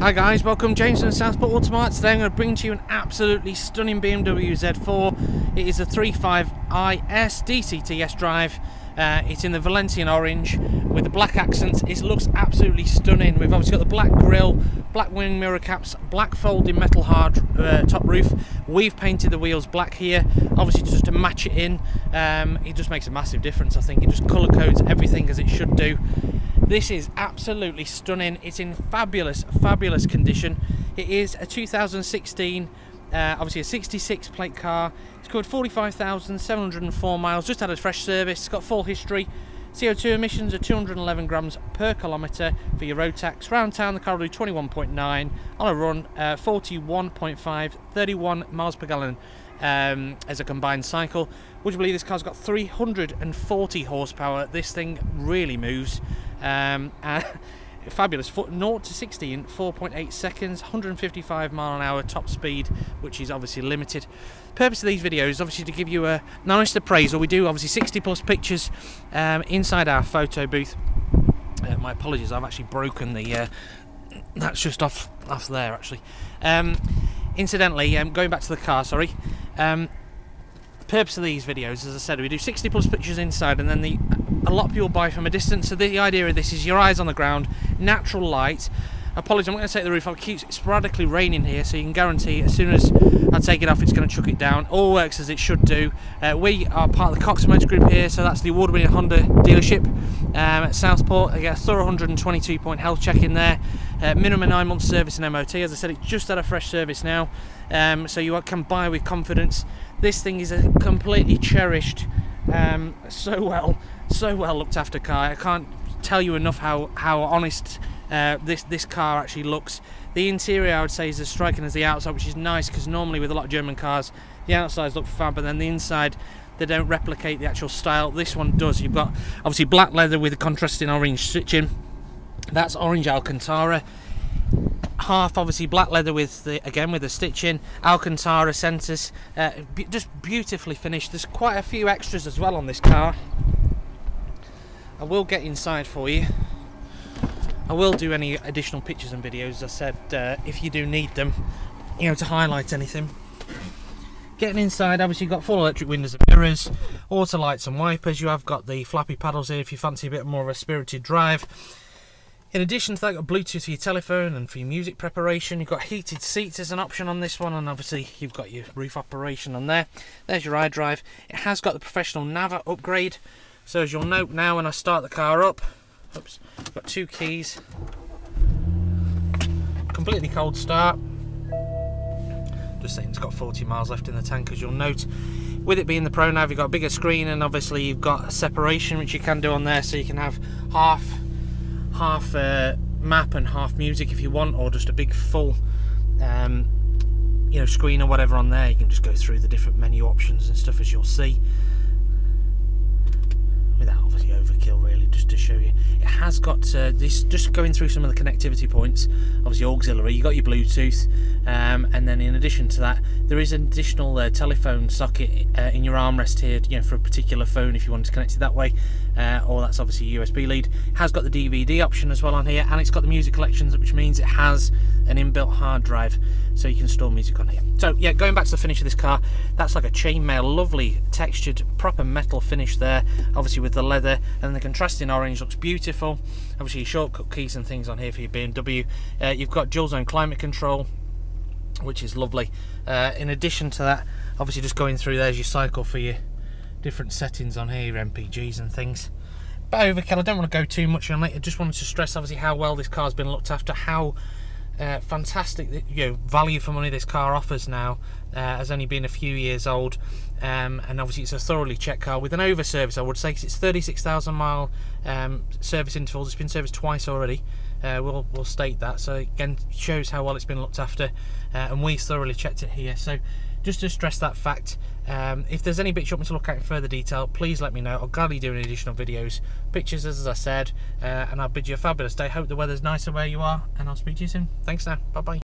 Hi guys, welcome James from Southport Automart. Today I'm going to bring to you an absolutely stunning BMW Z4. It is a 35IS DCT sDrive. Uh, it's in the Valencian orange with the black accents. It looks absolutely stunning. We've obviously got the black grille, black wing mirror caps, black folding metal hard uh, top roof. We've painted the wheels black here, obviously just to match it in. Um, it just makes a massive difference, I think. It just colour codes everything as it should do. This is absolutely stunning. It's in fabulous, fabulous condition. It is a 2016, uh, obviously a 66 plate car. It's covered 45,704 miles, just had a fresh service. It's got full history. CO2 emissions are 211 grams per kilometre for your road tax. Round town, the car will do 21.9 on a run, uh, 41.5, 31 miles per gallon um, as a combined cycle. Would you believe this car's got 340 horsepower? This thing really moves. Um, fabulous. 0 to 60 in 4.8 seconds, 155 mile an hour top speed, which is obviously limited. Purpose of these videos is obviously to give you a, nice appraisal. We do obviously 60 plus pictures um, inside our photo booth. Uh, my apologies, I've actually broken the. Uh, that's just off off there actually. Um, incidentally, um, going back to the car, sorry. Um, purpose of these videos, as I said, we do 60 plus pictures inside, and then the a lot of people buy from a distance. So the idea of this is your eyes on the ground, natural light. Apologies, I'm going to take the roof off. It keeps sporadically raining here, so you can guarantee as soon as I take it off, it's going to chuck it down. All works as it should do. Uh, we are part of the Cox Motor Group here, so that's the award-winning Honda dealership um, at Southport. I get a thorough 122 point health check in there. Uh, minimum nine months service and MOT. As I said, it's just had a fresh service now, um, so you can buy with confidence. This thing is completely cherished, um, so well, so well looked after car. I can't tell you enough how how honest uh, this this car actually looks. The interior I would say is as striking as the outside, which is nice because normally with a lot of German cars, the outsides look fab, but then the inside they don't replicate the actual style. This one does. You've got obviously black leather with a contrasting orange stitching. That's orange Alcantara half obviously black leather with the again with the stitching Alcantara centers uh, just beautifully finished there's quite a few extras as well on this car I will get inside for you I will do any additional pictures and videos as I said uh, if you do need them you know to highlight anything getting inside obviously you've got full electric windows and mirrors auto lights and wipers you have got the flappy paddles here if you fancy a bit more of a spirited drive in addition to that, got Bluetooth for your telephone and for your music preparation. You've got heated seats as an option on this one, and obviously you've got your roof operation on there. There's your iDrive. It has got the professional Nav upgrade. So as you'll note now when I start the car up, oops, got two keys. Completely cold start. Just saying it's got 40 miles left in the tank as you'll note. With it being the Pro Nav, you've got a bigger screen and obviously you've got a separation which you can do on there so you can have half half uh, map and half music if you want, or just a big full um, you know screen or whatever on there. You can just go through the different menu options and stuff as you'll see. Without obviously overkill, really, just to show you. It has got uh, this. Just going through some of the connectivity points. Obviously auxiliary. You got your Bluetooth, um, and then in addition to that, there is an additional uh, telephone socket uh, in your armrest here. You know, for a particular phone if you want to connect it that way uh, or that's obviously a USB lead. Has got the DVD option as well on here, and it's got the music collections, which means it has an inbuilt hard drive, so you can store music on here. So yeah, going back to the finish of this car, that's like a chainmail, lovely textured, proper metal finish there, obviously with the leather, and the contrasting orange looks beautiful. Obviously shortcut keys and things on here for your BMW. Uh, you've got dual zone climate control, which is lovely. Uh, in addition to that, obviously just going through there's your cycle for your different settings on here, MPGs and things. But overkill, I don't want to go too much on it. I just wanted to stress obviously how well this car's been looked after, how uh, fantastic you know value for money this car offers now uh, has only been a few years old um, and obviously it's a thoroughly checked car with an over service I would say it's 36,000 mile um, service intervals it's been serviced twice already uh, we'll, we'll state that. So again shows how well it's been looked after uh, and we thoroughly checked it here. So just to stress that fact um, if there's any bits you want me to look at in further detail please let me know. I'll gladly do any additional videos pictures as I said uh, and I'll bid you a fabulous day. Hope the weather's nicer where you are and I'll speak to you soon. Thanks now. Bye bye